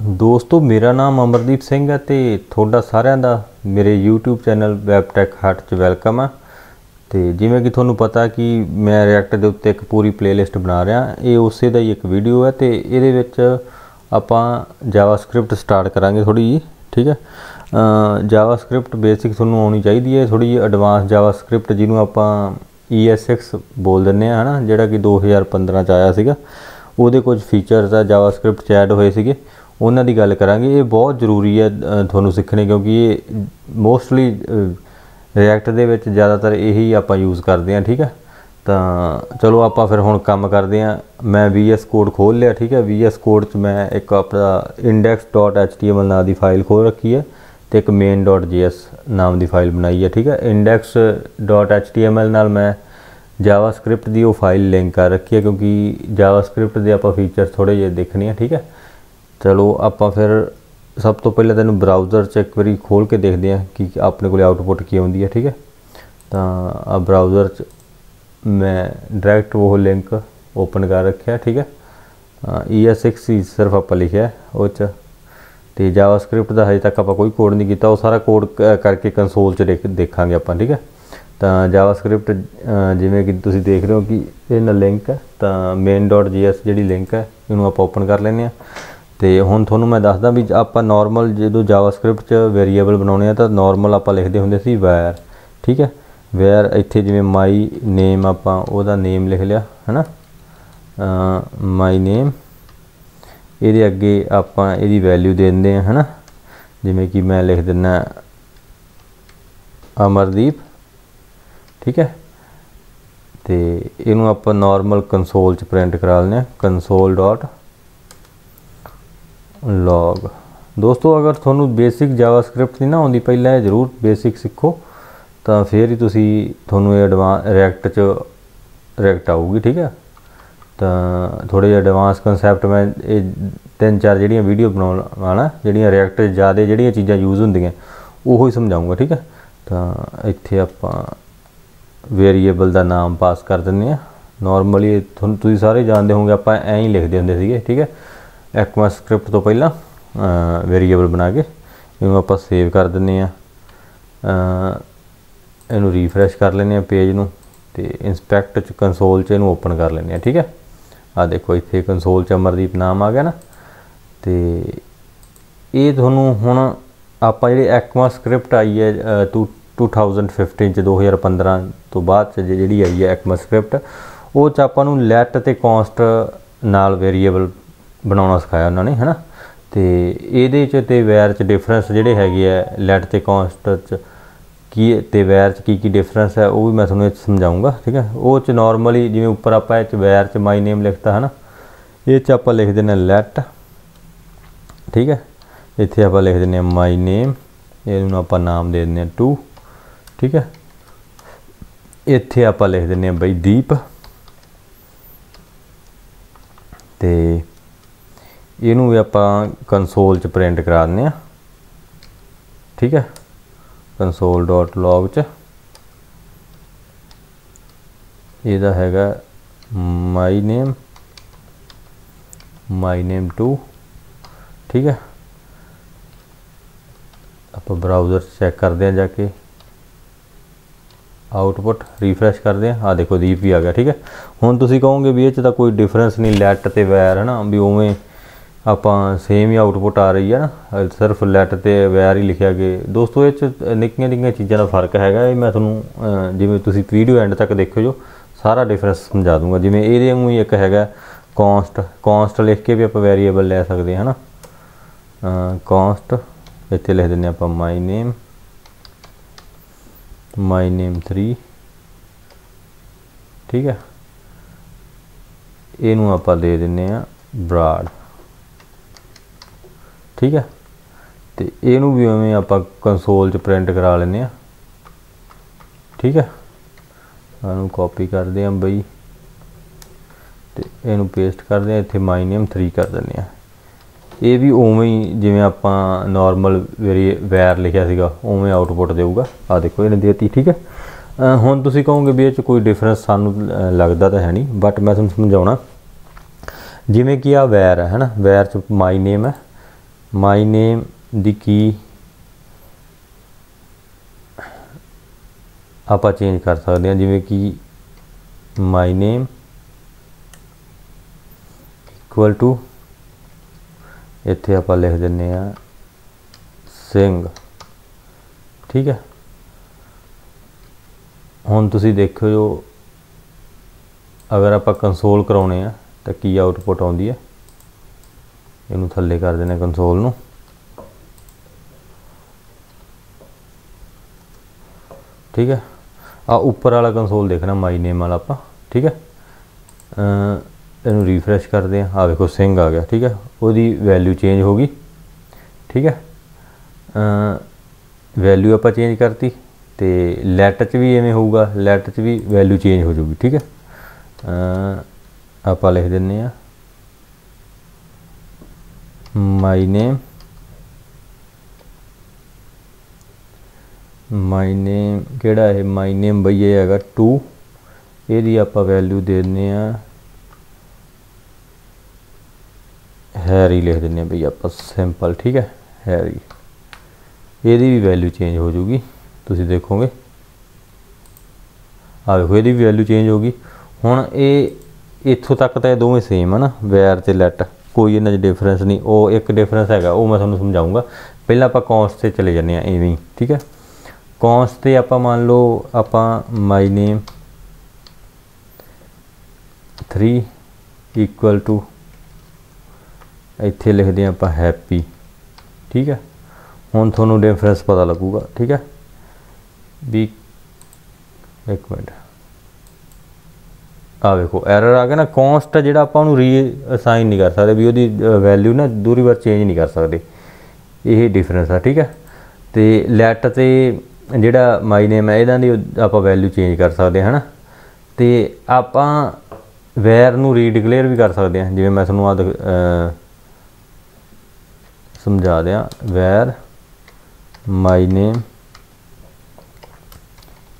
ਦੋਸਤੋ, ਮੇਰਾ ਨਾਮ ਅਮਰਦੀਪ ਸਿੰਘ ਹੈ ਤੇ ਤੁਹਾਡਾ ਸਾਰਿਆਂ ਦਾ ਮੇਰੇ YouTube ਚੈਨਲ ਵੈਬਟੈਕ ਹਟ 'ਚ ਵੈਲਕਮ ਹੈ। ਤੇ ਜਿਵੇਂ ਕਿ ਤੁਹਾਨੂੰ ਪਤਾ ਕਿ ਮੈਂ ਰਿਐਕਟ ਦੇ ਉੱਤੇ ਇੱਕ ਪੂਰੀ ਪਲੇਲਿਸਟ ਬਣਾ ਰਿਹਾ, ਇਹ ਉਸੇ ਦਾ ਹੀ ਇੱਕ ਵੀਡੀਓ ਹੈ ਤੇ ਇਹਦੇ ਵਿੱਚ ਆਪਾਂ ਜਾਵਾਸਕ੍ਰਿਪਟ ਸਟਾਰਟ ਕਰਾਂਗੇ ਥੋੜੀ ਜੀ ਠੀਕ ਹੈ? ਜਾਵਾਸਕ੍ਰਿਪਟ ਬੇਸਿਕ ਤੁਹਾਨੂੰ ਆਉਣੀ ਚਾਹੀਦੀ ਹੈ ਥੋੜੀ ਜਿਹੀ ਐਡਵਾਂਸ ਜਾਵਾਸਕ੍ਰਿਪਟ ਜਿਹਨੂੰ ਆਪਾਂ ES6 ਬੋਲ ਦਿੰਨੇ ਆ ਹਨਾ? ਜਿਹੜਾ ਕਿ 2015 ਚ ਆਇਆ ਸੀਗਾ। ਉਹਦੇ ਕੁਝ ਫੀਚਰਸ ਆ ਜਾਵਾਸਕ੍ਰਿਪਟ ਚ ਐਡ ਹੋਏ ਸੀਗੇ। ਉਹਨਾਂ ਦੀ ਗੱਲ ਕਰਾਂਗੇ, ਇਹ ਬਹੁਤ ਜ਼ਰੂਰੀ ਹੈ ਤੁਹਾਨੂੰ ਸਿੱਖਣੇ ਕਿਉਂਕਿ ਇਹ ਮੋਸਟਲੀ ਰਿਐਕਟ ਦੇ ਵਿੱਚ ਜ਼ਿਆਦਾਤਰ ਇਹੀ ਆਪਾਂ ਯੂਜ਼ ਕਰਦੇ ਹਾਂ, ਠੀਕ ਹੈ? ਤਾਂ ਚਲੋ ਆਪਾਂ ਫਿਰ ਹੁਣ ਕੰਮ ਕਰਦੇ ਹਾਂ। ਮੈਂ VS ਕੋਡ ਖੋਲ ਲਿਆ, ਠੀਕ ਹੈ? VS ਕੋਡ 'ਚ ਮੈਂ ਇੱਕ ਆਪਣਾ index.html ਨਾਂ ਦੀ ਫਾਈਲ ਖੋਲ ਰੱਖੀ ਹੈ ਤੇ ਇੱਕ main.js ਨਾਮ ਦੀ ਫਾਈਲ ਬਣਾਈ ਹੈ, ਠੀਕ ਹੈ? index.html ਨਾਲ ਮੈਂ ਜਾਵਾਸਕ੍ਰਿਪਟ ਦੀ ਉਹ ਫਾਈਲ ਲਿੰਕ ਕਰ ਰੱਖੀ ਹੈ ਕਿਉਂਕਿ ਜਾਵਾਸਕ੍ਰਿਪਟ ਦੇ ਆਪਾਂ ਫੀਚਰ ਥੋੜੇ ਜਿਹੇ ਦੇਖਣੇ ਆ, ਠੀਕ ਹੈ? ਚਲੋ ਆਪਾਂ ਫਿਰ ਸਭ ਤੋਂ ਪਹਿਲਾਂ ਤੈਨੂੰ ਬਰਾਊਜ਼ਰ 'ਚ ਇੱਕ ਵਾਰੀ ਖੋਲ ਕੇ ਦੇਖਦੇ ਹਾਂ ਕਿ ਆਪਣੇ ਕੋਲੇ ਆਊਟਪੁੱਟ ਕੀ ਆਉਂਦੀ ਹੈ, ਠੀਕ ਹੈ? ਤਾਂ ਆ ਬਰਾਊਜ਼ਰ 'ਚ ਮੈਂ ਡਾਇਰੈਕਟ ਉਹ ਲਿੰਕ ਓਪਨ ਕਰ ਰੱਖਿਆ, ਠੀਕ ਹੈ? ES6 ਹੀ ਸਿਰਫ ਆਪਾਂ ਲਿਖਿਆ ਉਹ 'ਚ। ਤੇ ਜਾਵਾਸਕ੍ਰਿਪਟ ਦਾ ਹਜੇ ਤੱਕ ਆਪਾਂ ਕੋਈ ਕੋਡ ਨਹੀਂ ਕੀਤਾ, ਉਹ ਸਾਰਾ ਕੋਡ ਕਰਕੇ ਕੰਸੋਲ 'ਚ ਦੇਖਾਂਗੇ ਆਪਾਂ, ਠੀਕ ਹੈ? ਤਾਂ ਜਾਵਾਸਕ੍ਰਿਪਟ ਜਿਵੇਂ ਕਿ ਤੁਸੀਂ ਦੇਖ ਰਹੇ ਹੋ ਕਿ ਇਹ ਨਾ ਲਿੰਕ ਹੈ, ਤਾਂ main.js ਜਿਹੜੀ ਲਿੰਕ ਹੈ, ਇਹਨੂੰ ਆਪਾਂ ਓਪਨ ਕਰ ਲੈਂਦੇ ਆ ਤੇ ਹੁਣ ਤੁਹਾਨੂੰ ਮੈਂ ਦੱਸਦਾ ਵੀ ਆਪਾਂ ਨਾਰਮਲ ਜਦੋਂ ਜਾਵਾਸਕ੍ਰਿਪਟ 'ਚ ਵੇਰੀਏਬਲ ਬਣਾਉਣੇ ਆ ਤਾਂ ਨਾਰਮਲ ਆਪਾਂ ਲਿਖਦੇ ਹੁੰਦੇ ਸੀ var ਠੀਕ ਹੈ? Var ਇੱਥੇ ਜਿਵੇਂ ਮਾਈ ਨੇਮ ਆਪਾਂ ਉਹਦਾ ਨੇਮ ਲਿਖ ਲਿਆ, ਹੈਨਾ? ਮਾਈ ਨੇਮ ਇਹਦੇ ਅੱਗੇ ਆਪਾਂ ਇਹਦੀ ਵੈਲਿਊ ਦੇ ਦਿੰਦੇ ਆ ਹੈਨਾ? ਜਿਵੇਂ ਕਿ ਮੈਂ ਲਿਖ ਦਿੰਨਾ ਅਮਰਦੀਪ, ਠੀਕ ਹੈ? ਤੇ ਇਹਨੂੰ ਆਪਾਂ ਨਾਰਮਲ ਕੰਸੋਲ ਚ ਪ੍ਰਿੰਟ ਕਰਾ ਲੈਂਦੇ ਆ console.log ਦੋਸਤੋ, ਅਗਰ ਤੁਹਾਨੂੰ ਬੇਸਿਕ ਜਾਵਾਸਕ੍ਰਿਪਟ ਨਹੀਂ ਨਾ ਆਉਂਦੀ ਪਹਿਲਾਂ, ਇਹ ਜ਼ਰੂਰ ਬੇਸਿਕ ਸਿੱਖੋ, ਤਾਂ ਫਿਰ ਹੀ ਤੁਸੀਂ ਤੁਹਾਨੂੰ ਇਹ ਐਡਵਾਂਸ ਰਿਐਕਟ ਚ ਰਿਐਕਟ ਆਊਗੀ, ਠੀਕ ਹੈ? ਤਾਂ ਥੋੜੇ ਜਿਹਾ ਐਡਵਾਂਸ ਕਨਸੈਪਟ ਮੈਂ ਇਹ ਤਿੰਨ ਚਾਰ ਜਿਹੜੀਆਂ ਵੀਡੀਓ ਬਣਾਉਣ ਵਾਲਾ, ਜਿਹੜੀਆਂ ਰਿਐਕਟ ਜ਼ਿਆਦਾ ਜਿਹੜੀਆਂ ਚੀਜ਼ਾਂ ਯੂਜ਼ ਹੁੰਦੀਆਂ, ਉਹੋ ਹੀ ਸਮਝਾਉਂਗਾ ਠੀਕ ਹੈ? ਤਾਂ ਇੱਥੇ ਆਪਾਂ ਵੇਰੀਏਬਲ ਦਾ ਨਾਮ ਪਾਸ ਕਰ ਦਿੰਦੇ ਆ ਨਾਰਮਲੀ ਤੁਹਾਨੂੰ, ਤੁਸੀਂ ਸਾਰੇ ਜਾਣਦੇ ਹੋਵੋਗੇ, ਆਪਾਂ ਐਂ ਹੀ ਲਿਖਦੇ ਹੁੰਦੇ ਸੀਗੇ, ਠੀਕ ਹੈ? ਐਕਮਾ ਸਕ੍ਰਿਪਟ ਤੋਂ ਪਹਿਲਾਂ ਵੇਰੀਏਬਲ ਬਣਾ ਕੇ ਇਹਨੂੰ ਆਪਾਂ ਸੇਵ ਕਰ ਦਿੰਦੇ ਆ ਇਹਨੂੰ ਰੀਫਰੈਸ਼ ਕਰ ਲੈਂਦੇ ਆ ਪੇਜ ਨੂੰ ਤੇ ਇਨਸਪੈਕਟ ਚ ਕੰਸੋਲ ਚ ਇਹਨੂੰ ਓਪਨ ਕਰ ਲੈਂਦੇ ਆ ਠੀਕ ਹੈ? ਆ ਦੇਖੋ, ਇੱਥੇ ਕੰਸੋਲ ਚ ਅਮਰਦੀਪ ਨਾਮ ਆ ਗਿਆ ਨਾ। ਤੇ ਇਹ ਤੁਹਾਨੂੰ ਹੁਣ ਆਪਾਂ ਜਿਹੜੇ ਐਕਮਾ ਸਕ੍ਰਿਪਟ ਆਈ ਹੈ 2015 ਚ 2015 ਤੋਂ ਬਾਅਦ ਚ ਜਿਹੜੀ ਆਈ ਹੈ ਐਕਮਾ ਸਕ੍ਰਿਪਟ ਉਹ ਚ ਆਪਾਂ ਨੂੰ ਲੈਟ ਤੇ ਕਨਸਟ ਨਾਲ ਵੇਰੀਏਬਲ ਬਣਾਉਣਾ ਸਿਖਾਇਆ ਉਹਨਾਂ ਨੇ, ਹੈਨਾ? ਤੇ ਇਹਦੇ ਚ ਤੇ ਵੈਰ ਚ ਡਿਫਰੈਂਸ ਜਿਹੜੇ ਹੈਗੇ ਆ ਲੈਟ ਤੇ ਕਨਸਟ ਚ ਕੀ ਤੇ ਵੈਰ ਚ ਕੀ ਕੀ ਡਿਫਰੈਂਸ ਹੈ ਉਹ ਵੀ ਮੈਂ ਤੁਹਾਨੂੰ ਇਹ ਸਮਝਾਉਂਗਾ, ਠੀਕ ਹੈ ਉਹ ਚ ਨਾਰਮਲੀ ਜਿਵੇਂ ਉੱਪਰ ਆਪਾਂ ਇਹ ਚ ਵੈਰ ਚ ਮਾਈ ਨੇਮ ਲਿਖਤਾ, ਹਨਾ? ਇਹ ਚ ਆਪਾਂ ਲਿਖ ਦਿੰਨੇ ਲੈਟ ਠੀਕ ਹੈ ਇੱਥੇ ਆਪਾਂ ਲਿਖ ਦਿੰਨੇ ਮਾਈ ਨੇਮ ਇਹਨੂੰ ਆਪਾਂ ਨਾਮ ਦੇ ਦਿੰਨੇ 2 ਠੀਕ ਹੈ ਇੱਥੇ ਆਪਾਂ ਲਿਖ ਦਿੰਨੇ ਬਈ ਦੀਪ, ਤੇ ਇਹਨੂੰ ਵੀ ਆਪਾਂ ਕੰਸੋਲ ਚ ਪ੍ਰਿੰਟ ਕਰਾ ਦਿੰਦੇ ਆ ਠੀਕ ਹੈ? console.log ਚ। ਇਹਦਾ ਹੈਗਾ ਮਾਈ ਨੇਮ ਮਾਈ ਨੇਮ 2 ਠੀਕ ਹੈ? ਆਪਾਂ ਬਰਾਊਜ਼ਰ ਚੈੱਕ ਕਰਦੇ ਆ ਜਾ ਕੇ। ਆਊਟਪੁੱਟ ਰੀਫਰੈਸ਼ ਕਰਦੇ ਆ ਆ ਦੇਖੋ ਦੀਪ ਵੀ ਆ ਗਿਆ, ਠੀਕ ਹੈ? ਹੁਣ ਤੁਸੀਂ ਕਹੋਗੇ ਵੀ ਇਹ ਚ ਤਾਂ ਕੋਈ ਡਿਫਰੈਂਸ ਨਹੀਂ ਲੈਟ ਤੇ ਵੈਰ ਹੈ ਨਾ ਵੀ ਉਵੇਂ ਆਪਾਂ ਸੇਮ ਹੀ ਆਊਟਪੁੱਟ ਆ ਰਹੀ ਹੈ ਨਾ ਸਿਰਫ ਲੈਟ ਤੇ ਵੈਰ ਹੀ ਲਿਖਿਆ ਗਿਆ ਦੋਸਤੋ ਇਹ ਚ ਨਿੱਕੀਆਂ ਨਿੱਕੀਆਂ ਚੀਜ਼ਾਂ ਦਾ ਫ਼ਰਕ ਹੈਗਾ ਇਹ ਮੈਂ ਤੁਹਾਨੂੰ ਜਿਵੇਂ ਤੁਸੀਂ ਵੀਡੀਓ ਐਂਡ ਤੱਕ ਦੇਖਿਓ ਜੋ, ਸਾਰਾ ਡਿਫਰੈਂਸ ਸਮਝਾ ਦੂੰਗਾ। ਜਿਵੇਂ ਇਹਦੇ ਵਾਂਗੂ ਹੀ ਇੱਕ ਹੈਗਾ ਕਨਸਟ ਕਨਸਟ ਲਿਖ ਕੇ ਵੀ ਆਪਾਂ ਵੇਰੀਏਬਲ ਲੈ ਸਕਦੇ ਹਾਂ ਨਾ ਕਨਸਟ ਇੱਥੇ ਲਿਖ ਦਿੰਨੇ ਆਪਾਂ ਮਾਈ ਨੇਮ ਮਾਈ ਨੇਮ 3 ਠੀਕ ਹੈ? ਇਹਨੂੰ ਆਪਾਂ ਦੇ ਦਿੰਨੇ ਆ ਬਰਾਡ ਠੀਕ ਹੈ? ਤੇ ਇਹਨੂੰ ਵੀ ਉਵੇਂ ਆਪਾਂ ਕੰਸੋਲ 'ਚ ਪ੍ਰਿੰਟ ਕਰਾ ਲੈਂਦੇ ਆ ਠੀਕ ਹੈ? ਇਹਨੂੰ ਕਾਪੀ ਕਰਦੇ ਆ ਬਈ। ਤੇ ਇਹਨੂੰ ਪੇਸਟ ਕਰਦੇ ਆ ਇੱਥੇ ਮਾਈ ਨੇਮ 3 ਕਰ ਦਿੰਦੇ ਆ ਇਹ ਵੀ ਉਵੇਂ ਹੀ ਜਿਵੇਂ ਆਪਾਂ ਨਾਰਮਲ ਵੇਰੀ ਵੈਰ ਲਿਖਿਆ ਸੀਗਾ, ਉਵੇਂ ਆਊਟਪੁੱਟ ਦੇਊਗਾ। ਆ ਦੇਖੋ, ਇਹਨੇ ਦੇਤੀ, ਠੀਕ ਹੈ? ਹੁਣ ਤੁਸੀਂ ਕਹੋਗੇ ਵੀ ਇਹ ਚ ਕੋਈ ਡਿਫਰੈਂਸ ਸਾਨੂੰ ਲੱਗਦਾ ਤਾਂ ਹੈ ਨਹੀਂ ਬਟ ਮੈਂ ਤੁਹਾਨੂੰ ਸਮਝਾਉਣਾ। ਜਿਵੇਂ ਕਿ ਆ ਵੈਰ ਹੈ, ਹਨਾ? ਵੈਰ ਚ ਮਾਈ ਨੇਮ ਹੈ। ਮਾਈ ਨੇਮ ਦੀ ਕੀ ਆਪਾਂ ਚੇਂਜ ਕਰ ਸਕਦੇ ਹਾਂ, ਜਿਵੇਂ ਕਿ ਮਾਈ ਨੇਮ ਇਕੁਅਲ ਟੂ ਇੱਥੇ ਆਪਾਂ ਲਿਖ ਦਿੰਨੇ ਆ ਸਿੰਘ। ਠੀਕ ਹੈ? ਹੁਣ ਤੁਸੀਂ ਦੇਖੋ ਜੋ ਅਗਰ ਆਪਾਂ ਕੰਸੋਲ ਕਰਾਉਣੇ ਆ ਤਾਂ ਕੀ ਆਉਟਪੁੱਟ ਆਉਂਦੀ ਹੈ? ਇਹਨੂੰ ਥੱਲੇ ਕਰ ਦਿੰਨੇ ਕੰਸੋਲ ਨੂੰ। ਠੀਕ ਹੈ? ਆ ਉੱਪਰ ਵਾਲਾ ਕੰਸੋਲ ਦੇਖਣਾ ਮਾਈ ਨੇਮ ਵਾਲਾ ਆਪਾਂ। ਠੀਕ ਹੈ? ਇਹਨੂੰ ਰੀਫਰੈਸ਼ ਕਰਦੇ ਆ ਆ ਵੇਖੋ ਸਿੰਘ ਆ ਗਿਆ। ਠੀਕ ਹੈ? ਉਹਦੀ ਵੈਲਿਊ ਚੇਂਜ ਹੋ ਗਈ। ਠੀਕ ਹੈ? ਵੈਲਿਊ ਆਪਾਂ ਚੇਂਜ ਕਰਤੀ ਤੇ ਲੈਟ 'ਚ ਵੀ ਐਵੇਂ ਹੋਊਗਾ। ਲੈਟ 'ਚ ਵੀ ਵੈਲਿਊ ਚੇਂਜ ਹੋ ਜਾਊਗੀ। ਠੀਕ ਹੈ? ਆਪਾਂ ਲਿਖ ਦਿੰਨੇ ਆ ਮਾਈ ਨੇਮ ਮਾਈ ਨੇਮ ਕਿਹੜਾ ਹੈ ਮਾਈ ਨੇਮ ਬਈ ਇਹ ਹੈਗਾ 2 ਇਹਦੀ ਆਪਾਂ ਵੈਲਿਊ ਦੇ ਦਿੰਨੇ ਆ ਹੈਰੀ ਲਿਖ ਦਿੰਨੇ ਆ ਬਈ ਆਪਾਂ ਸਿੰਪਲ ਠੀਕ ਹੈ? ਹੈਰੀ ਇਹਦੀ ਵੀ ਵੈਲਿਊ ਚੇਂਜ ਹੋ ਜਾਊਗੀ। ਤੁਸੀਂ ਦੇਖੋਗੇ। ਆ ਵੇਖੋ, ਇਹਦੀ ਵੀ ਵੈਲਿਊ ਚੇਂਜ ਹੋ ਗਈ। ਹੁਣ ਇਹ ਇੱਥੋਂ ਤੱਕ ਤਾਂ ਇਹ ਦੋਵੇਂ ਸੇਮ ਆ ਨਾ ਵੈਰ ਤੇ ਲੈਟ ਕੋਈ ਇਹਨਾਂ 'ਚ ਡਿਫਰੈਂਸ ਨਹੀਂ, ਉਹ ਇੱਕ ਡਿਫਰੈਂਸ ਹੈਗਾ, ਉਹ ਮੈਂ ਤੁਹਾਨੂੰ ਸਮਝਾਉਂਗਾ। ਪਹਿਲਾਂ ਆਪਾਂ ਕੌਂਸ ਤੇ ਚਲੇ ਜਾਂਦੇ ਆ ਐਵੇਂ ਠੀਕ ਹੈ? ਕੌਂਸ ਤੇ ਆਪਾਂ ਮੰਨ ਲਓ, ਆਪਾਂ ਮਾਈ ਨੇਮ 3 ਇਕੁਅਲ ਟੂ ਇੱਥੇ ਲਿਖਦੇ ਆ ਆਪਾਂ ਹੈਪੀ ਠੀਕ ਹੈ? ਹੁਣ ਤੁਹਾਨੂੰ ਡਿਫਰੈਂਸ ਪਤਾ ਲੱਗੂਗਾ, ਠੀਕ ਹੈ? ਵੀ, ਇੱਕ ਮਿੰਟ। ਆ ਵੇਖੋ ਐਰਰ ਆ ਗਿਆ ਨਾ ਕਨਸਟ ਜਿਹੜਾ ਆਪਾਂ ਉਹਨੂੰ ਰੀ ਅਸਾਈਨ ਨਹੀਂ ਕਰ ਸਕਦੇ, ਵੀ ਉਹਦੀ ਵੈਲਿਊ ਨਾ ਦੂਰੀ ਵਾਰ ਚੇਂਜ ਨਹੀਂ ਕਰ ਸਕਦੇ। ਇਹ ਡਿਫਰੈਂਸ ਆ, ਠੀਕ ਹੈ ਤੇ ਲੈਟ ਤੇ ਜਿਹੜਾ ਮਾਈ ਨੇਮ ਹੈ ਇਹਦਾਂ ਦੀ ਆਪਾਂ ਵੈਲਿਊ ਚੇਂਜ ਕਰ ਸਕਦੇ ਹਾਂ ਹਨਾ? ਤੇ ਆਪਾਂ ਵੈਰ ਨੂੰ ਰੀਡਿਕਲੇਅਰ ਵੀ ਕਰ ਸਕਦੇ ਹਾਂ। ਜਿਵੇਂ ਮੈਂ ਤੁਹਾਨੂੰ ਆ ਸਮਝਾ ਦਿਆਂ ਵੈਰ ਮਾਈ ਨੇਮ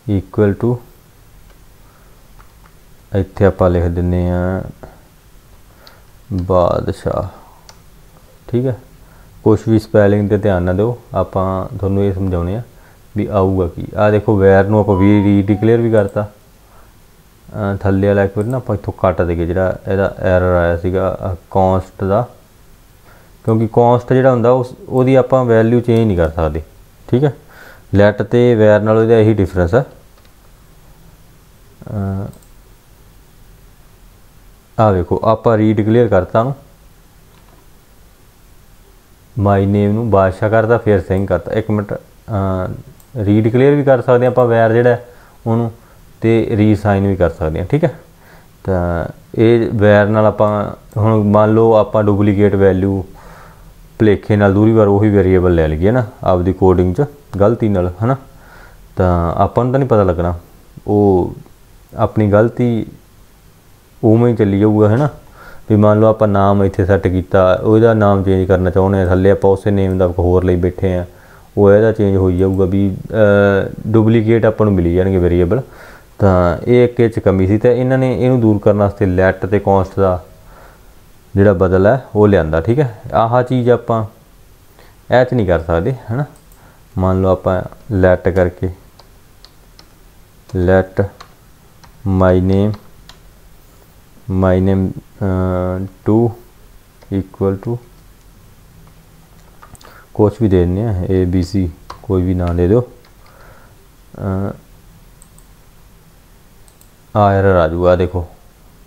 ਇਕੁਅਲ ਟੂ ਇੱਥੇ ਆਪਾਂ ਲਿਖ ਦਿੰਨੇ ਆ ਬਾਦਸ਼ਾਹ। ਠੀਕ ਹੈ? ਕੁਝ ਵੀ ਸਪੈਲਿੰਗ ਤੇ ਧਿਆਨ ਨਾ ਦਿਓ, ਆਪਾਂ ਤੁਹਾਨੂੰ ਇਹ ਸਮਝਾਉਣੇ ਆ ਵੀ ਆਊਗਾ ਕੀ। ਆ ਦੇਖੋ, ਵੈਰ ਨੂੰ ਆਪਾਂ ਵੀ ਰੀਡਿਕਲੇਅਰ ਵੀ ਕਰਤਾ। ਥੱਲੇ ਵਾਲਾ ਇੱਕ ਵਾਰ ਨਾ ਆਪਾਂ ਇੱਥੋਂ ਕੱਟ ਦੇਗੇ ਜਿਹੜਾ ਇਹਦਾ ਐਰਰ ਆਇਆ ਸੀਗਾ ਕਨਸਟ ਦਾ। ਕਿਉਂਕਿ ਕਨਸਟ ਜਿਹੜਾ ਹੁੰਦਾ, ਉਸ, ਉਹਦੀ ਆਪਾਂ ਵੈਲਿਊ ਚੇਂਜ ਨਹੀਂ ਕਰ ਸਕਦੇ। ਠੀਕ ਹੈ? ਲੈਟ ਤੇ ਵੈਰ ਨਾਲ ਇਹਦਾ ਇਹੀ ਡਿਫਰੈਂਸ ਹੈ। ਆ ਵੇਖੋ, ਆਪਾਂ ਰੀਡ ਕਰਤਾ ਨੂੰ ਮਾਈ ਨੇਮ ਨੂੰ ਬਾਦਸ਼ਾਹ ਕਰਤਾ, ਫਿਰ ਸਿੰਘ ਕਰਤਾ। ਇੱਕ ਮਿੰਟ ਰੀਡ ਵੀ ਕਰ ਸਕਦੇ ਆਪਾਂ ਵੈਰ ਜਿਹੜਾ ਉਹਨੂੰ ਤੇ ਰੀਸਾਈਨ ਵੀ ਕਰ ਸਕਦੇ ਹਾਂ, ਠੀਕ ਹੈ? ਤਾਂ ਇਹ ਵੈਰ ਨਾਲ ਆਪਾਂ, ਹੁਣ ਮੰਨ ਲਓ ਆਪਾਂ ਡੁਪਲੀਕੇਟ ਵੈਲਿਊ ਭਲੇਖੇ ਨਾਲ ਦੂਰੀ ਵਾਰ ਉਹੀ ਵੇਰੀਏਬਲ ਲੈ ਲਈਏ ਨਾ, ਆਪਦੀ ਕੋਡਿੰਗ 'ਚ, ਗਲਤੀ ਨਾਲ, ਹਨਾ? ਤਾਂ ਆਪਾਂ ਨੂੰ ਤਾਂ ਨਹੀਂ ਪਤਾ ਲੱਗਣਾ, ਉਹ ਆਪਣੀ ਗਲਤੀ ਉਵੇਂ ਹੀ ਚੱਲੀ ਜਾਊਗਾ, ਹੈਨਾ? ਵੀ ਮੰਨ ਲਓ ਆਪਾਂ ਨਾਮ ਇੱਥੇ ਸੈੱਟ ਕੀਤਾ, ਉਹਦਾ ਨਾਮ ਚੇਂਜ ਕਰਨਾ ਚਾਹੁੰਦੇ ਆ, ਥੱਲੇ ਆਪਾਂ ਉਸੇ ਨੇਮ ਦਾ ਹੋਰ ਲਈ ਬੈਠੇ ਆ। ਉਹ ਇਹਦਾ ਚੇਂਜ ਹੋਈ ਜਾਊਗਾ ਵੀ ਡੁਪਲੀਕੇਟ ਆਪਾਂ ਨੂੰ ਮਿਲੀ ਜਾਣਗੇ ਵੇਰੀਏਬਲ ਤਾਂ ਇਹ ਇੱਕ ਇਹ ਚ ਕਮੀ ਸੀ ਤੇ ਇਹਨਾਂ ਨੇ ਇਹਨੂੰ ਦੂਰ ਕਰਨ ਵਾਸਤੇ ਲੈਟ ਤੇ ਕਨਸਟ ਦਾ ਜਿਹੜਾ ਬਦਲ ਹੈ, ਉਹ ਲਿਆਂਦਾ, ਠੀਕ ਹੈ? ਆਹ ਚੀਜ਼ ਆਪਾਂ ਇਹ ਚ ਨਹੀਂ ਕਰ ਸਕਦੇ, ਹੈਨਾ? ਮੰਨ ਲਓ ਆਪਾਂ ਲੈਟ ਕਰਕੇ let my name my name uh, 2 equal to ਕੁਛ ਵੀ ਦੇ ਦਿੰਦੇ ਆ ਏ ਬੀ ਸੀ ਕੋਈ ਵੀ ਨਾਂ ਦੇ ਦਿਓ। ਆ ਐਰਰ ਆ ਜੂਗਾ ਦੇਖੋ।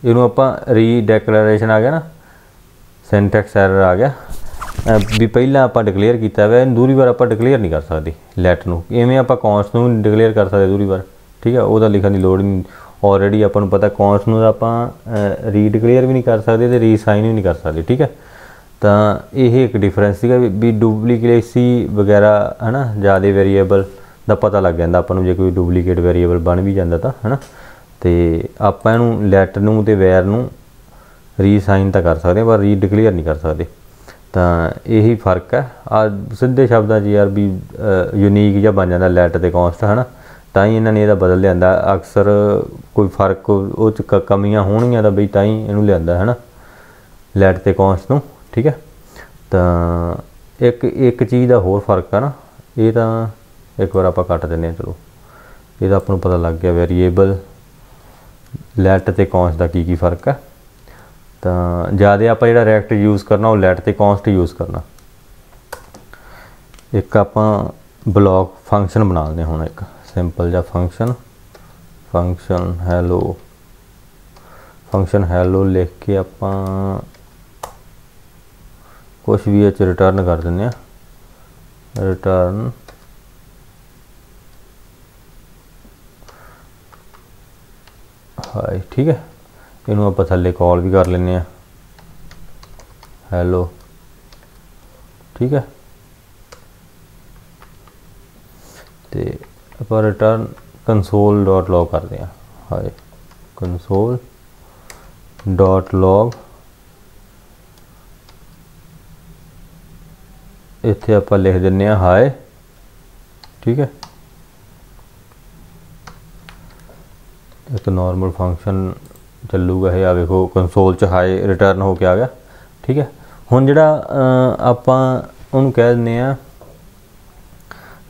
ਇਹਨੂੰ ਆਪਾਂ ਰੀਡੈਕਲੇਰੇਸ਼ਨ ਆ ਗਿਆ ਨਾ ਸਿੰਟੈਕਸ ਐਰਰ ਆ ਗਿਆ। ਵੀ ਪਹਿਲਾਂ ਆਪਾਂ ਡਿਕਲੇਅਰ ਕੀਤਾ ਹੋਇਆ ਇਹਨੂੰ ਦੂਰੀ ਵਾਰ ਆਪਾਂ ਡਿਕਲੇਅਰ ਨਹੀਂ ਕਰ ਸਕਦੇ ਲੈਟ ਨੂੰ। ਐਵੇਂ ਆਪਾਂ ਕੌਂਸ ਨੂੰ ਡਿਕਲੇਅਰ ਕਰ ਸਕਦੇ ਦੂਰੀ ਵਾਰ ਠੀਕ ਹੈ ਉਹਦਾ ਲਿਖਣ ਦੀ ਲੋੜ ਨਹੀਂ। ਆਲਰੇਡੀ ਆਪਾਂ ਨੂੰ ਪਤਾ ਕੌਂਸ ਨੂੰ ਆਪਾਂ ਰੀਡ ਵੀ ਨਹੀਂ ਕਰ ਸਕਦੇ ਤੇ ਰੀਸਾਈਨ ਵੀ ਨਹੀਂ ਕਰ ਸਕਦੇ, ਠੀਕ ਹੈ? ਤਾਂ ਇਹ ਇੱਕ ਡਿਫਰੈਂਸ ਸੀਗਾ ਵੀ ਡੁਪਲੀਕੇਸੀ ਵਗੈਰਾ, ਹਨਾ, ਜ਼ਿਆਦਾ ਵੇਰੀਏਬਲ ਦਾ ਪਤਾ ਲੱਗ ਜਾਂਦਾ ਆਪਾਂ ਨੂੰ, ਜੇ ਕੋਈ ਡੁਪਲੀਕੇਟ ਵੇਰੀਏਬਲ ਬਣ ਵੀ ਜਾਂਦਾ ਤਾਂ, ਹਨਾ? ਤੇ ਆਪਾਂ ਇਹਨੂੰ ਲੈਟ ਨੂੰ ਤੇ ਵੈਰ ਨੂੰ ਰੀਸਾਈਨ ਤਾਂ ਕਰ ਸਕਦੇ ਪਰ ਰੀਡ ਨਹੀਂ ਕਰ ਸਕਦੇ। ਤਾਂ ਇਹੀ ਫ਼ਰਕ ਹੈ। ਆ ਸਿੱਧੇ ਸ਼ਬਦਾਂ 'ਚ ਯਾਰ ਵੀ ਯੂਨੀਕ ਜਿਹਾ ਬਣ ਜਾਂਦਾ ਲੈਟ ਤੇ ਕਨਸਟ ਹਨਾ? ਤਾਂ ਹੀ ਇਹਨਾਂ ਨੇ ਇਹਦਾ ਬਦਲ ਲਿਆਂਦਾ। ਅਕਸਰ ਕੋਈ ਫ਼ਰਕ ਉਹ ਚ ਕਮੀਆਂ ਹੋਣਗੀਆਂ ਤਾਂ ਬਈ ਤਾਂ ਹੀ ਇਹਨੂੰ ਲਿਆਂਦਾ ਹੈ ਨਾ ਲੈਟ ਤੇ ਕੌਂਸ ਨੂੰ, ਠੀਕ ਹੈ? ਤਾਂ ਇੱਕ ਇੱਕ ਚੀਜ਼ ਦਾ ਹੋਰ ਫ਼ਰਕ ਆ ਨਾ, ਇਹ ਤਾਂ ਇੱਕ ਵਾਰ ਆਪਾਂ ਕੱਟ ਦਿੰਦੇ ਹਾਂ, ਚਲੋ। ਇਹਦਾ ਆਪਾਂ ਨੂੰ ਪਤਾ ਲੱਗ ਗਿਆ ਵੇਰੀਏਬਲ ਲੈਟ ਤੇ ਕੌਂਸ ਦਾ ਕੀ ਕੀ ਫ਼ਰਕ ਹੈ ਤਾਂ ਜ਼ਿਆਦਾ ਆਪਾਂ ਜਿਹੜਾ ਰੈਕਟ ਯੂਜ਼ ਕਰਨਾ, ਉਹ ਲੈਟ ਤੇ ਕੌਂਸਟ ਯੂਜ਼ ਕਰਨਾ। ਇੱਕ ਆਪਾਂ ਬਲੌਕ ਫੰਕਸ਼ਨ ਬਣਾ ਲੈਂਦੇ ਹਾਂ ਹੁਣ ਇੱਕ। ਸਿੰਪਲ ਜਿਹਾ function function hello function hello ਲਿਖ ਕੇ ਆਪਾਂ ਕੁਝ ਵੀ ਇਹ ਚ ਰਿਟਰਨ ਕਰ ਦਿੰਦੇ ਆ ਰਿਟਰਨ ਹਾਈ ਠੀਕ ਹੈ ਇਹਨੂੰ ਆਪਾਂ ਥੱਲੇ ਕਾਲ ਵੀ ਕਰ ਲੈਂਦੇ ਆ ਹੈਲੋ ਠੀਕ ਹੈ ਤੇ ਆਪਾਂ ਰਿਟਰਨ console.log ਕਰਦੇ ਹਾਂ। ਹਾਏ, console ਡਾਟ ਲੌਗ ਇੱਥੇ ਆਪਾਂ ਲਿਖ ਦਿੰਨੇ ਆ ਹਾਏ, ਠੀਕ ਹੈ। ਇੱਕ ਨਾਰਮਲ ਫੰਕਸ਼ਨ ਚੱਲੂਗਾ ਇਹ ਆ ਵੇਖੋ ਕੰਸੋਲ ਚ ਹਾਈ ਰਿਟਰਨ ਹੋ ਕੇ ਆ ਗਿਆ, ਠੀਕ ਹੈ। ਹੁਣ ਜਿਹੜਾ ਆਪਾਂ ਉਹਨੂੰ ਕਹਿ ਦਿੰਨੇ ਆ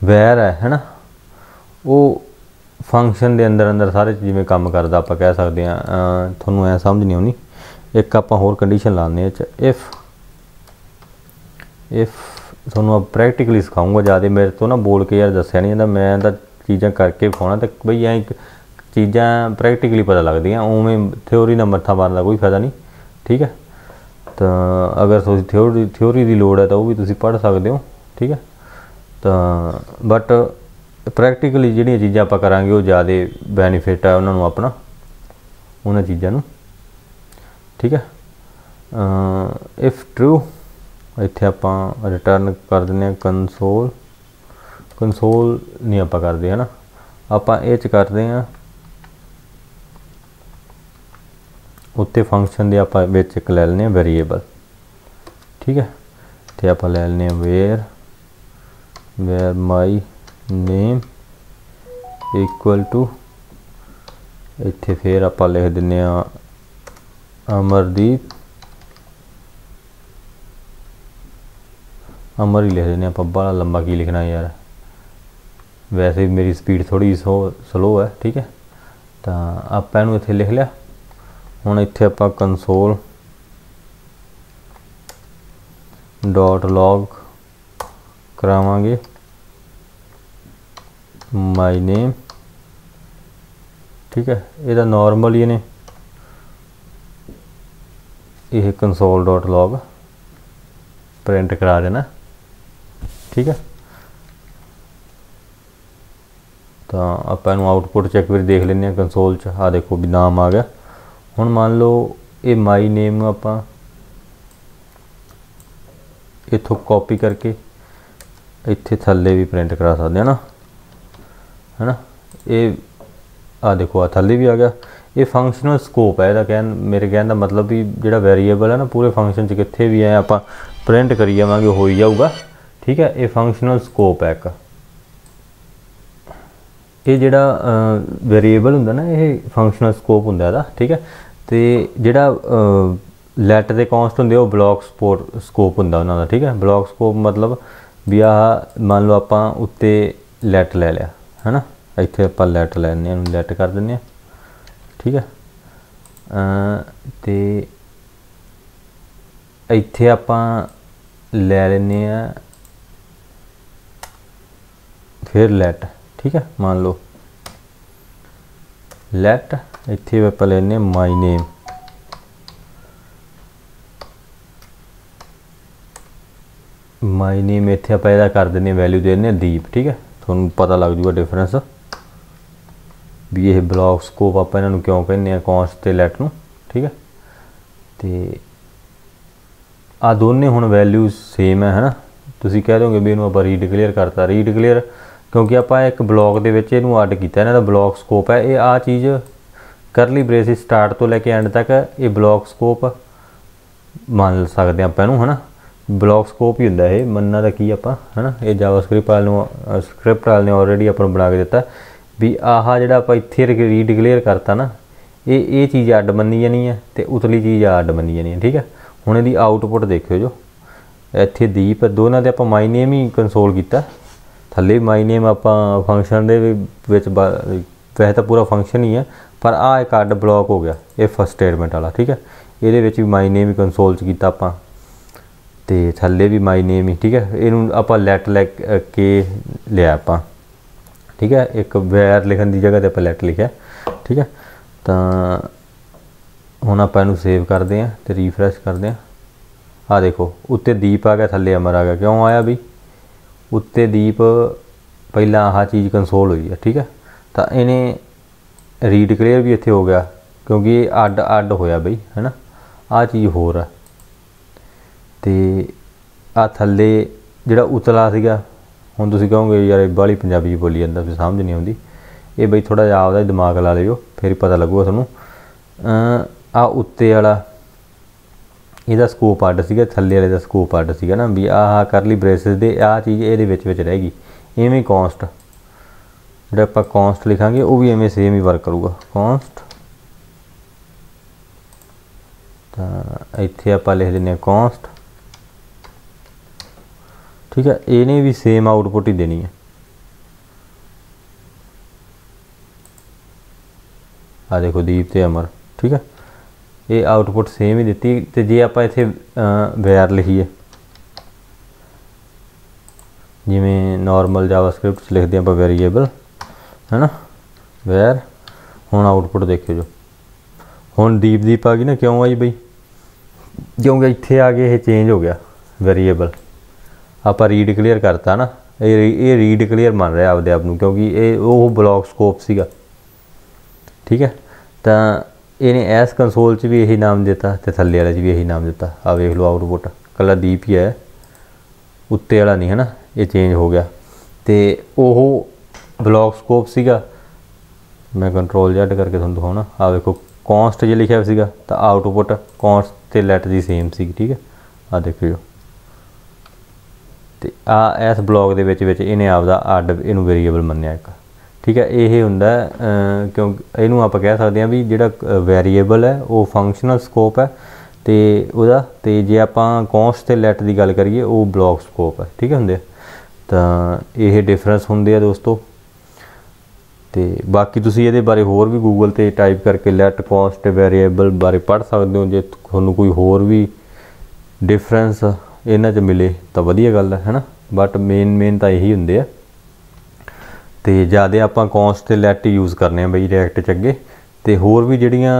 ਵੈਰ ਹੈ ਹੈਨਾ ਉਹ ਫੰਕਸ਼ਨ ਦੇ ਅੰਦਰ ਅੰਦਰ ਸਾਰੇ ਜਿਵੇਂ ਕੰਮ ਕਰਦਾ ਆਪਾਂ ਕਹਿ ਸਕਦੇ ਆ ਤੁਹਾਨੂੰ ਐ ਸਮਝ ਨਹੀਂ ਆਉਣੀ। ਇੱਕ ਆਪਾਂ ਹੋਰ ਕੰਡੀਸ਼ਨ ਲਾਉਂਦੇ ਆ ਚ ਇਫ ਇਫ ਤੁਹਾਨੂੰ ਆ ਪ੍ਰੈਕਟੀਕਲੀ ਸਿਖਾਉਂਗਾ ਜ਼ਿਆਦਾ, ਮੇਰੇ ਤੋਂ ਨਾ ਬੋਲ ਕੇ ਯਾਰ ਦੱਸਿਆ ਨਹੀਂ ਜਾਂਦਾ, ਮੈਂ ਤਾਂ ਚੀਜ਼ਾਂ ਕਰਕੇ ਵਿਖਾਉਣਾ ਤੇ ਬਈ ਐ ਚੀਜ਼ਾਂ ਪ੍ਰੈਕਟੀਕਲੀ ਪਤਾ ਲੱਗਦੀਆਂ, ਉਵੇਂ ਥਿਉਰੀ ਦਾ ਮੱਥਾ ਮਾਰਨ ਦਾ ਕੋਈ ਫਾਇਦਾ ਨਹੀਂ, ਠੀਕ ਹੈ? ਤਾਂ ਅਗਰ ਤੁਸੀਂ ਥਿਉਰੀ ਥਿਉਰੀ ਦੀ ਲੋੜ ਹੈ ਤਾਂ ਉਹ ਵੀ ਤੁਸੀਂ ਪੜ੍ਹ ਸਕਦੇ ਹੋ, ਠੀਕ ਹੈ? ਤਾਂ ਬਟ ਪ੍ਰੈਕਟੀਕਲੀ ਜਿਹੜੀਆਂ ਚੀਜ਼ਾਂ ਆਪਾਂ ਕਰਾਂਗੇ ਉਹ ਜ਼ਿਆਦਾ ਬੈਨੀਫਿਟ ਹੈ ਉਹਨਾਂ ਨੂੰ ਆਪਣਾ, ਉਹਨਾਂ ਚੀਜ਼ਾਂ ਨੂੰ। ਠੀਕ ਹੈ? ਇਫ ਟਰੂ ਇੱਥੇ ਆਪਾਂ ਰਿਟਰਨ ਕਰ ਦਿੰਦੇ ਹਾਂ ਕੰਸੋਲ ਕੰਸੋਲ ਨਹੀਂ ਆਪਾਂ ਕਰਦੇ ਹਨਾ ਆਪਾਂ ਇਹ ਚ ਕਰਦੇ ਹਾਂ, ਉੱਤੇ ਫੰਕਸ਼ਨ ਦੇ ਆਪਾਂ ਵਿੱਚ ਇੱਕ ਲੈ ਲੈਨੇ ਆ ਵੇਰੀਏਬਲ ਠੀਕ ਹੈ? ਤੇ ਆਪਾਂ ਲੈ ਲੈਨੇ ਆ var var my name equal to ਇੱਥੇ ਫੇਰ ਆਪਾਂ ਲਿਖ ਦਿੰਨੇ ਆ ਅਮਰਦੀਪ। ਅਮਰ ਹੀ ਲਿਖ ਦਿੰਨੇ ਆਪਾਂ ਬੜਾ ਲੰਬਾ ਕੀ ਲਿਖਣਾ ਯਾਰ। ਵੈਸੇ ਮੇਰੀ ਸਪੀਡ ਥੋੜੀ ਸੋ ਸਲੋ ਹੈ, ਠੀਕ ਹੈ। ਤਾਂ ਆਪਾਂ ਇਹਨੂੰ ਇੱਥੇ ਲਿਖ ਲਿਆ। ਹੁਣ ਇੱਥੇ ਆਪਾਂ ਕੰਸੋਲ ਡਾਟ ਲੌਗ ਕਰਾਵਾਂਗੇ। ਮਾਈ ਨੇਮ ਠੀਕ ਹੈ, ਇਹਦਾ ਨਾਰਮਲ ਹੀ ਨੇ ਇਹ console.log ਪ੍ਰਿੰਟ ਕਰਾ ਦੇਣਾ। ਠੀਕ ਹੈ। ਤਾਂ ਆਪਾਂ ਇਹਨੂੰ ਆਊਟਪੁੱਟ ਚੈੱਕ ਵੀ ਦੇਖ ਲੈਂਦੇ ਹਾਂ ਕੰਸੋਲ 'ਚ। ਆ ਦੇਖੋ ਵੀ ਨਾਮ ਆ ਗਿਆ। ਹੁਣ ਮੰਨ ਲਓ ਇਹ ਮਾਈ ਨੇਮ ਨੂੰ ਆਪਾਂ ਇੱਥੋਂ ਕਾਪੀ ਕਰਕੇ ਇੱਥੇ ਥੱਲੇ ਵੀ ਪ੍ਰਿੰਟ ਕਰਾ ਸਕਦੇ ਹਾਂ ਨਾ। ਹੈਨਾ? ਇਹ ਆ ਦੇਖੋ ਆ ਥੱਲੇ ਵੀ ਆ ਗਿਆ। ਇਹ ਫੰਕਸ਼ਨਲ ਸਕੋਪ ਹੈ ਇਹਦਾ ਕਹਿਣ, ਮੇਰੇ ਕਹਿਣ ਦਾ ਮਤਲਬ ਵੀ ਜਿਹੜਾ ਵੇਰੀਏਬਲ ਹੈ ਨਾ, ਪੂਰੇ ਫੰਕਸ਼ਨ 'ਚ ਕਿੱਥੇ ਵੀ ਹੈ ਆਪਾਂ ਪ੍ਰਿੰਟ ਕਰੀ ਜਾਵਾਂਗੇ ਹੋ ਹੀ ਜਾਊਗਾ। ਠੀਕ ਹੈ ਇਹ ਫੰਕਸ਼ਨਲ ਸਕੋਪ ਹੈ ਇੱਕ। ਇਹ ਜਿਹੜਾ ਵੇਰੀਏਬਲ ਹੁੰਦਾ ਨਾ, ਇਹ ਫੰਕਸ਼ਨਲ ਸਕੋਪ ਹੁੰਦਾ ਇਹਦਾ। ਠੀਕ ਹੈ ਤੇ ਜਿਹੜਾ ਲੈਟ ਦੇ ਕਨਸਟ ਹੁੰਦੇ ਉਹ ਬਲੌਕ ਸਪੋਰਟ ਸਕੋਪ ਹੁੰਦਾ ਉਹਨਾਂ ਦਾ। ਠੀਕ ਹੈ ਬਲੌਕ ਸਕੋਪ ਮਤਲਬ ਵੀ ਆਹ ਮੰਨ ਲਓ ਆਪਾਂ ਉੱਤੇ ਲੈਟ ਲੈ ਲਿਆ। ਹੈਨਾ? ਇੱਥੇ ਆਪਾਂ ਲੈਟ ਲੈਣੇ ਇਹਨੂੰ ਲੈਟ ਕਰ ਦਿੰਨੇ ਆ ਠੀਕ ਹੈ? ਤੇ ਇੱਥੇ ਆਪਾਂ ਲੈ ਲੈਨੇ ਆ ਫਿਰ ਲੈਟ ਠੀਕ ਹੈ? ਮੰਨ ਲਓ। ਲੈਟ ਇੱਥੇ ਆਪਾਂ ਲੈਨੇ ਮਾਈ ਨੇਮ ਮਾਈ ਨੇਮ ਇੱਥੇ ਆਪਾਂ ਇਹਦਾ ਕਰ ਦਿੰਨੇ ਵੈਲਿਊ ਦੇ ਦਿੰਨੇ ਦੀਪ, ਠੀਕ ਹੈ? ਤੁਹਾਨੂੰ ਪਤਾ ਲੱਗ ਜੂਗਾ ਡਿਫਰੈਂਸ ਵੀ ਇਹ ਬਲੌਕ ਸਕੋਪ ਆਪਾਂ ਇਹਨਾਂ ਨੂੰ ਕਿਉਂ ਕਹਿੰਦੇ ਆ ਕੌਂਸਟ ਤੇ ਲੈਟ ਨੂੰ, ਠੀਕ ਹੈ? ਤੇ ਆ ਦੋਨੇ ਹੁਣ ਵੈਲਿਊ ਸੇਮ ਹੈ, ਹਨਾ? ਤੁਸੀਂ ਕਹਿ ਦੋਗੇ ਵੀ ਇਹਨੂੰ ਆਪਾਂ ਰੀਡਿਕਲੇਅਰ ਕਰਤਾ। ਰੀਡਿਕਲੇਅਰ ਕਿਉਂਕਿ ਆਪਾਂ ਇੱਕ ਬਲੌਕ ਦੇ ਵਿੱਚ ਇਹਨੂੰ ਐਡ ਕੀਤਾ, ਇਹਨਾਂ ਦਾ ਬਲੌਕ ਸਕੋਪ ਹੈ। ਇਹ ਆ ਚੀਜ਼ ਕਰਲੀ ਬ੍ਰੇਸਿਸ ਸਟਾਰਟ ਤੋਂ ਲੈ ਕੇ ਐਂਡ ਤੱਕ ਇਹ ਬਲੌਕ ਸਕੋਪ ਮੰਨ ਸਕਦੇ ਆਪਾਂ ਇਹਨੂੰ, ਹਨਾ? ਬਲੌਕ ਸਕੋਪ ਹੀ ਹੁੰਦਾ ਇਹ, ਮੰਨਣਾ ਤਾਂ ਕੀ ਆਪਾਂ, ਹਨਾ? ਇਹ ਜਾਵਾਸਕ੍ਰਿਪਟ ਵਾਲ ਨੂੰ ਸਕ੍ਰਿਪਟ ਵਾਲ ਨੇ ਆਲਰੇਡੀ ਆਪਾਂ ਨੂੰ ਬਣਾ ਕੇ ਦਿੱਤਾ। ਵੀ ਆਹ ਜਿਹੜਾ ਆਪਾਂ ਇੱਥੇ ਰੀਡਿਕਲੇਅਰ ਕਰਤਾ ਨਾ, ਇਹ ਇਹ ਚੀਜ਼ ਅੱਡ ਮੰਨੀ ਜਾਣੀ ਹੈ ਤੇ ਉਤਲੀ ਚੀਜ਼ ਅੱਡ ਮੰਨੀ ਜਾਣੀ ਹੈ ਠੀਕ ਹੈ ਹੁਣ ਇਹਦੀ ਆਊਟਪੁੱਟ ਦੇਖਿਓ ਜੋ। ਇੱਥੇ ਦੀਪ, ਦੋਨਾਂ ਦੇ ਆਪਾਂ ਮਾਈ ਨੇਮ ਹੀ ਕੰਸੋਲ ਕੀਤਾ। ਥੱਲੇ ਮਾਈ ਨੇਮ ਆਪਾਂ ਫੰਕਸ਼ਨ ਦੇ ਵੀ ਵਿੱਚ ਬਾ- ਵੈਸੇ ਤਾਂ ਪੂਰਾ ਫੰਕਸ਼ਨ ਹੀ ਹੈ ਪਰ ਆ ਇੱਕ ਅੱਡ ਬਲੌਕ ਹੋ ਗਿਆ, ਇਹ ਫਸਟ ਸਟੇਟਮੈਂਟ ਵਾਲਾ, ਠੀਕ ਹੈ ਇਹਦੇ ਵਿੱਚ ਵੀ ਮਾਈ ਨੇਮ ਹੀ ਕੰਸੋਲ ਚ ਕੀਤਾ ਆਪਾਂ। ਤੇ ਥੱਲੇ ਵੀ ਮਾਈ ਨੇਮ ਹੀ, ਠੀਕ ਹੈ? ਇਹਨੂੰ ਆਪਾਂ ਲੈਟ ਲੈ ਕੇ ਲਿਆ ਆਪਾਂ। ਠੀਕ ਹੈ? ਇੱਕ ਵੈਰ ਲਿਖਣ ਦੀ ਜਗ੍ਹਾ ਤੇ ਆਪਾਂ ਲੈਟ ਲਿਖਿਆ। ਠੀਕ ਹੈ? ਤਾਂ ਹੁਣ ਆਪਾਂ ਇਹਨੂੰ ਸੇਵ ਕਰਦੇ ਹਾਂ ਤੇ ਰੀਫਰੈਸ਼ ਕਰਦੇ ਹਾਂ। ਆ ਦੇਖੋ, ਉੱਤੇ ਦੀਪ ਆ ਗਿਆ, ਥੱਲੇ ਅਮਰ ਆ ਗਿਆ। ਕਿਉਂ ਆਇਆ ਵੀ ਉੱਤੇ ਦੀਪ ਪਹਿਲਾਂ ਆਹ ਚੀਜ਼ ਕੰਸੋਲ ਹੋਈ ਹੈ, ਠੀਕ ਹੈ? ਤਾਂ ਇਹਨੇ ਰੀਡਿਕਲੇਅਰ ਵੀ ਇੱਥੇ ਹੋ ਗਿਆ, ਕਿਉਂਕਿ ਇਹ ਅੱਡ ਅੱਡ ਹੋਇਆ ਬਈ ਹੈਨਾ ਆ ਚੀਜ਼ ਹੋਰ ਆ। ਤੇ ਆ ਥੱਲੇ ਜਿਹੜਾ ਉਤਲਾ ਸੀਗਾ, ਹੁਣ ਤੁਸੀਂ ਕਹੋਗੇ ਯਾਰ ਇਹ ਬਾਹਲੀ ਪੰਜਾਬੀ 'ਚ ਬੋਲੀ ਜਾਂਦਾ, ਫਿਰ ਸਮਝ ਨਹੀਂ ਆਉਂਦੀ। ਇਹ ਬਈ ਥੋੜਾ ਜਿਹਾ ਆਪਦਾ ਦਿਮਾਗ ਲਾ ਲਿਓ, ਫਿਰ ਪਤਾ ਲੱਗੂਗਾ ਤੁਹਾਨੂੰ। ਆ ਉੱਤੇ ਵਾਲਾ, ਇਹਦਾ ਸਕੋਪ ਅੱਡ ਸੀਗਾ, ਥੱਲੇ ਵਾਲੇ ਦਾ ਸਕੋਪ ਅੱਡ ਸੀਗਾ ਨਾ, ਵੀ ਆਹ ਕਰ ਲਈ ਬ੍ਰੇਸਸ ਦੇ, ਆਹ ਚੀਜ਼ ਇਹਦੇ ਵਿੱਚ ਵਿੱਚ ਰਹਿ ਗਈ। ਐਵੇਂ ਕਨਸਟ ਜਿਹੜਾ ਆਪਾਂ ਕਨਸਟ ਲਿਖਾਂਗੇ, ਉਹ ਵੀ ਐਵੇਂ ਸੇਮ ਹੀ ਵਰਕ ਕਰੂਗਾ। ਕਨਸਟ ਤਾਂ ਇੱਥੇ ਆਪਾਂ ਲਿਖ ਦਿੰਨੇ ਆ ਕਨਸਟ ਠੀਕ ਹੈ ਇਹਨੇ ਵੀ ਸੇਮ ਆਊਟਪੁੱਟ ਹੀ ਦੇਣੀ ਹੈ। ਆ ਦੇਖੋ ਦੀਪ ਤੇ ਅਮਰ, ਠੀਕ ਹੈ, ਇਹ ਆਊਟਪੁੱਟ ਸੇਮ ਹੀ ਦਿੱਤੀ, ਤੇ ਜੇ ਆਪਾਂ ਇੱਥੇ ਵੈਰ ਲਿਖੀਏ, ਜਿਵੇਂ ਨਾਰਮਲ ਜਾਵਾਸਕ੍ਰਿਪਟ ਚ ਲਿਖਦੇ ਆਪਾਂ ਵੇਰੀਏਬਲ ਹੈਨਾ ਵੈਰ ਹੁਣ ਆਊਟਪੁੱਟ ਦੇਖਿਓ ਜੋ, ਹੁਣ ਦੀਪ ਦੀਪ ਆ ਗਈ ਨਾ, ਕਿਉਂ ਆਈ ਬਈ? ਕਿਉਂਕਿ ਇੱਥੇ ਆ ਕੇ ਇਹ ਚੇਂਜ ਹੋ ਗਿਆ ਵੇਰੀਏਬਲ ਆਪਾਂ ਰੀਡ ਕਰਤਾ ਨਾ, ਇਹ ਇਹ ਰੀਡ ਮੰਨ ਰਿਹਾ ਆਪਦੇ ਆਪ ਨੂੰ, ਕਿਉਂਕਿ ਇਹ ਉਹ ਬਲੌਕ ਸਕੋਪ ਸੀਗਾ। ਠੀਕ ਹੈ? ਤਾਂ ਇਹਨੇ ਐਸ ਕੰਸੋਲ 'ਚ ਵੀ ਇਹੀ ਨਾਮ ਦਿੱਤਾ ਤੇ ਥੱਲੇ ਵਾਲੇ 'ਚ ਵੀ ਇਹੀ ਨਾਮ ਦਿੱਤਾ। ਆ ਵੇਖ ਲਓ ਆਊਟਪੁੱਟ ਕੱਲਾ ਦੀਪ ਹੀ ਹੈ। ਉੱਤੇ ਵਾਲਾ ਨਹੀਂ ਹੈ ਨਾ ਇਹ ਚੇਂਜ ਹੋ ਗਿਆ। ਤੇ ਉਹ ਬਲੌਕ ਸਕੋਪ ਸੀਗਾ। ਮੈਂ ਕੰਟਰੋਲ ਜ਼ੈਡ ਕਰਕੇ ਤੁਹਾਨੂੰ ਦਿਖਾਉਣਾ। ਆ ਵੇਖੋ ਕਨਸਟ ਜੇ ਲਿਖਿਆ ਸੀਗਾ, ਤਾਂ ਆਊਟਪੁੱਟ ਕੌਂਸਟ ਤੇ ਲੈਟ ਦੀ ਸੇਮ ਸੀ ਠੀਕ ਹੈ? ਆ ਦੇਖਿਓ ਤੇ ਆ ਇਸ ਬਲੌਕ ਦੇ ਵਿੱਚ ਵਿੱਚ ਇਹਨੇ ਆਪਦਾ ਅੱਡ ਇਹਨੂੰ ਵੇਰੀਏਬਲ ਮੰਨਿਆ ਇੱਕ। ਠੀਕ ਹੈ, ਇਹ ਹੁੰਦਾ ਕਿਉਂ ਇਹਨੂੰ ਆਪਾਂ ਕਹਿ ਸਕਦੇ ਹਾਂ ਵੀ ਜਿਹੜਾ ਵੇਰੀਏਬਲ ਹੈ, ਉਹ ਫੰਕਸ਼ਨਲ ਸਕੋਪ ਹੈ ਤੇ ਉਹਦਾ, ਤੇ ਜੇ ਆਪਾਂ ਕਨਸਟ ਤੇ ਲੈਟ ਦੀ ਗੱਲ ਕਰੀਏ, ਉਹ ਬਲੌਕ ਸਕੋਪ ਹੈ। ਠੀਕ ਹੈ ਹੁੰਦੇ ਤਾਂ ਇਹ ਡਿਫਰੈਂਸ ਹੁੰਦੇ ਆ ਦੋਸਤੋ। ਤੇ ਬਾਕੀ ਤੁਸੀਂ ਇਹਦੇ ਬਾਰੇ ਹੋਰ ਵੀ ਗੂਗਲ ਤੇ ਟਾਈਪ ਕਰਕੇ ਲੈਟ ਕਨਸਟ ਵੇਰੀਏਬਲ ਬਾਰੇ ਪੜ੍ਹ ਸਕਦੇ ਹੋ। ਜੇ ਤੁਹਾਨੂੰ ਕੋਈ ਹੋਰ ਵੀ ਡਿਫਰੈਂਸ ਇਹਨਾਂ 'ਚ ਮਿਲੇ ਤਾਂ ਵਧੀਆ ਗੱਲ ਹੈ ਹੈਨਾ? ਬਟ ਮੇਨ ਮੇਨ ਤਾਂ ਇਹੀ ਹੁੰਦੇ ਆ। ਤੇ ਜ਼ਿਆਦਾ ਆਪਾਂ ਕਨਸਟ ਤੇ ਲੈਟ ਯੂਜ਼ ਕਰਨੇ ਆ ਬਈ ਰਿਐਕਟ ਚ ਅੱਗੇ। ਤੇ ਹੋਰ ਵੀ ਜਿਹੜੀਆਂ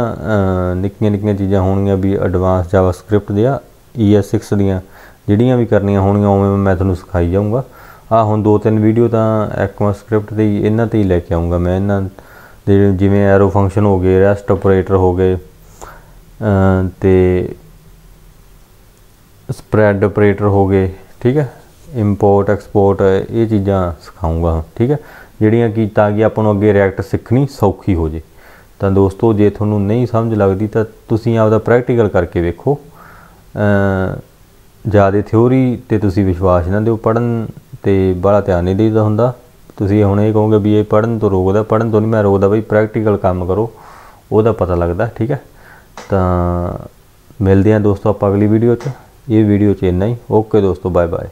ਨਿੱਕੀਆਂ ਨਿੱਕੀਆਂ ਚੀਜ਼ਾਂ ਹੋਣਗੀਆਂ ਵੀ ਐਡਵਾਂਸ ਜਾਵਾਸਕ੍ਰਿਪਟ ਦੀਆਂ ES6 ਦੀਆਂ, ਜਿਹੜੀਆਂ ਵੀ ਕਰਨੀਆਂ ਹੋਣਗੀਆਂ, ਉਵੇਂ ਮੈਂ ਤੁਹਾਨੂੰ ਸਿਖਾਈ ਜਾਊਂਗਾ। ਆ ਹੁਣ ਦੋ ਤਿੰਨ ਵੀਡੀਓ ਤਾਂ ਐਕਮਾਸਕ੍ਰਿਪਟ ਤੇ ਇਹਨਾਂ ਤੇ ਹੀ ਲੈ ਕੇ ਆਉਂਗਾ ਮੈਂ। ਇਹਨਾਂ ਦੇ ਜਿਵੇਂ ਐਰੋ ਫੰਕਸ਼ਨ ਹੋ ਗਏ ਰੈਸਟ ਆਪਰੇਟਰ ਹੋ ਗਏ ਤੇ ਸਪਰੈਡ ਆਪਰੇਟਰ ਹੋ ਗਏ, ਠੀਕ ਹੈ? ਇੰਪੋਰਟ ਐਕਸਪੋਰਟ ਇਹ ਚੀਜ਼ਾਂ ਸਿਖਾਉਂਗਾ ਠੀਕ ਹੈ? ਜਿਹੜੀਆਂ ਕਿ ਤਾਂ ਕਿ ਆਪਾਂ ਨੂੰ ਅੱਗੇ ਰਿਐਕਟ ਸਿੱਖਣੀ ਸੌਖੀ ਹੋ ਜੇ। ਤਾਂ ਦੋਸਤੋ, ਜੇ ਤੁਹਾਨੂੰ ਨਹੀਂ ਸਮਝ ਲੱਗਦੀ ਤਾਂ ਤੁਸੀਂ ਆਪਦਾ ਪ੍ਰੈਕਟੀਕਲ ਕਰਕੇ ਵੇਖੋ। ਜ਼ਿਆਦਾ ਥਿਉਰੀ ਤੇ ਤੁਸੀਂ ਵਿਸ਼ਵਾਸ ਨਾ ਦਿਓ ਪੜਨ ਤੇ ਬੜਾ ਧਿਆਨ ਨਹੀਂ ਦੇਈਦਾ ਹੁੰਦਾ। ਤੁਸੀਂ ਹੁਣ ਇਹ ਕਹੋਗੇ ਵੀ ਇਹ ਪੜਨ ਤੋਂ ਰੋਕਦਾ ਪੜਨ ਤੋਂ ਨਹੀਂ, ਮੈਂ ਰੋਕਦਾ ਬਈ ਪ੍ਰੈਕਟੀਕਲ ਕੰਮ ਕਰੋ, ਉਹਦਾ ਪਤਾ ਲੱਗਦਾ, ਠੀਕ ਹੈ? ਤਾਂ ਮਿਲਦੇ ਹਾਂ ਦੋਸਤੋ ਆਪਾਂ ਅਗਲੀ ਵੀਡੀਓ 'ਚ। ਇਹ ਵੀਡੀਓ 'ਚ ਇੰਨਾ ਹੀ। ਓਕੇ ਦੋਸਤੋ ਬਾਏ ਬਾਏ